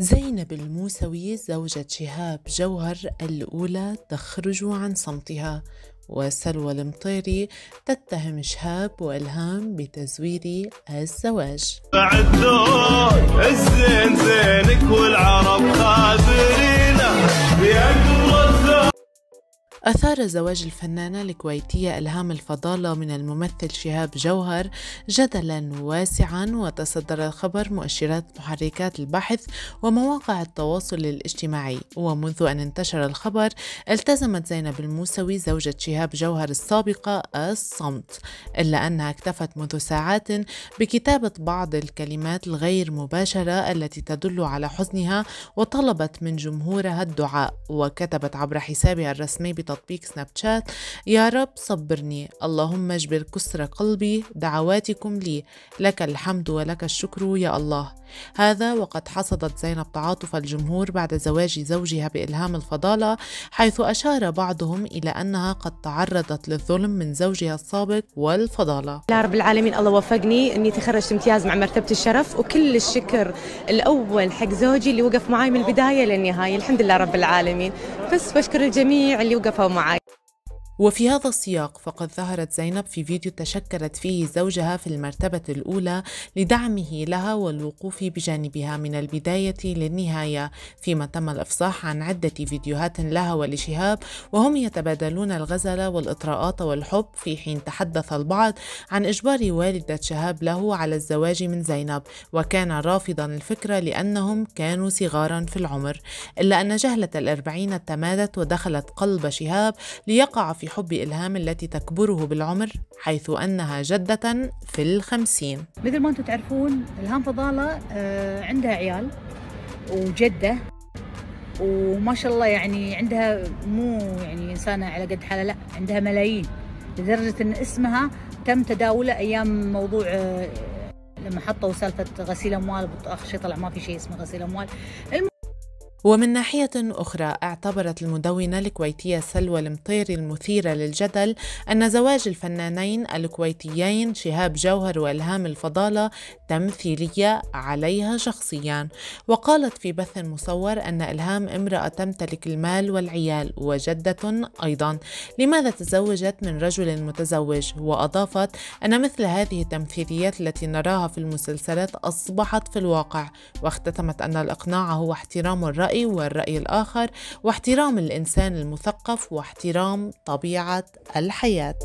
زينب الموسوي زوجة شهاب جوهر الأولى تخرج عن صمتها وسلوى المطيري تتهم شهاب وإلهام بتزوير الزواج. بعد أثار زواج الفنانة الكويتية إلهام الفضالة من الممثل شهاب جوهر جدلا واسعا وتصدر الخبر مؤشرات محركات البحث ومواقع التواصل الاجتماعي. ومنذ أن انتشر الخبر التزمت زينب الموسوي زوجة شهاب جوهر السابقة الصمت. إلا أنها اكتفت منذ ساعات بكتابة بعض الكلمات الغير مباشرة التي تدل على حزنها وطلبت من جمهورها الدعاء. وكتبت عبر حسابها الرسمي تطبيق سناب شات. يا رب صبرني. اللهم اجبر كسر قلبي. دعواتكم لي. لك الحمد ولك الشكر يا الله. هذا وقد حصدت زينب تعاطف الجمهور بعد زواج زوجها بإلهام الفضالة حيث أشار بعضهم إلى أنها قد تعرضت للظلم من زوجها السابق والفضالة. لا رب العالمين الله وفقني أني تخرجت امتياز مع مرتبة الشرف وكل الشكر الأول حق زوجي اللي وقف معي من البداية للنهاية. الحمد لله رب العالمين. بس بشكر الجميع اللي وقفوا معي وفي هذا السياق فقد ظهرت زينب في فيديو تشكرت فيه زوجها في المرتبة الأولى لدعمه لها والوقوف بجانبها من البداية للنهاية. فيما تم الإفصاح عن عدة فيديوهات لها ولشهاب وهم يتبادلون الغزل والإطراءات والحب في حين تحدث البعض عن إجبار والدة شهاب له على الزواج من زينب وكان رافضا الفكرة لأنهم كانوا صغارا في العمر. إلا أن جهلة الأربعين تمادت ودخلت قلب شهاب ليقع في حب إلهام التي تكبره بالعمر حيث أنها جدة في الخمسين. مثل ما أنتم تعرفون إلهام فضالة آه، عندها عيال وجدة وما شاء الله يعني عندها مو يعني إنسانة على قد حالها لا عندها ملايين. لدرجة أن اسمها تم تداوله أيام موضوع آه، لما حطوا سالفة غسيل أموال آخر شيء طلع ما في شيء اسمه غسيل أموال. ومن ناحية أخرى اعتبرت المدونة الكويتية سلوى المطيري المثيرة للجدل أن زواج الفنانين الكويتيين شهاب جوهر وإلهام الفضالة تمثيلية عليها شخصيا. وقالت في بث مصور أن إلهام امرأة تمتلك المال والعيال وجدة أيضا. لماذا تزوجت من رجل متزوج؟ وأضافت أن مثل هذه التمثيليات التي نراها في المسلسلات أصبحت في الواقع. واختتمت أن الإقناع هو احترام الرأي الرأي والرأي الآخر واحترام الإنسان المثقف واحترام طبيعة الحياة.